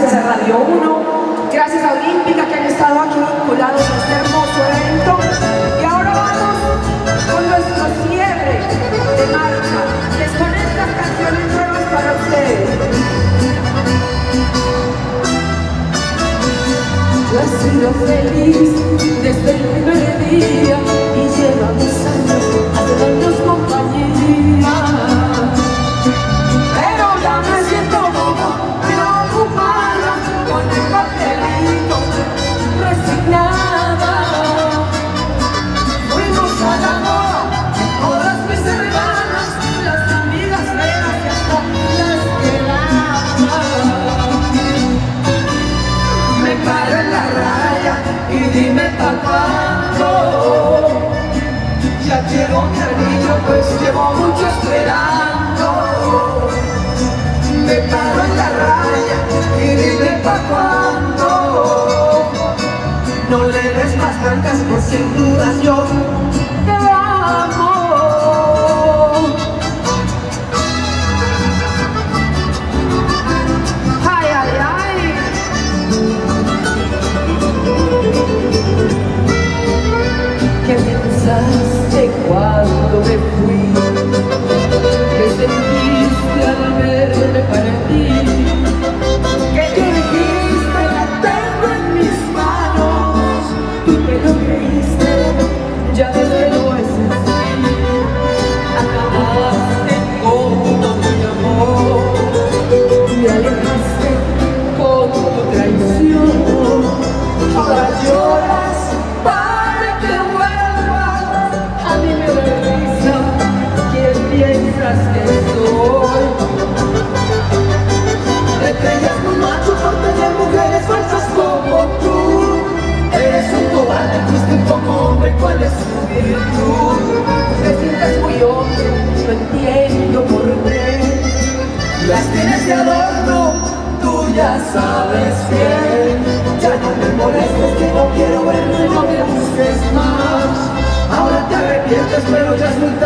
gracias a Radio 1, gracias a Olímpica que han estado aquí vinculados a este hermoso evento. Ya quiero un anillo pues llevo mucho esperando. Me paro en la raya y dime pa' cuándo. No le des más blancas por sin dudas yo just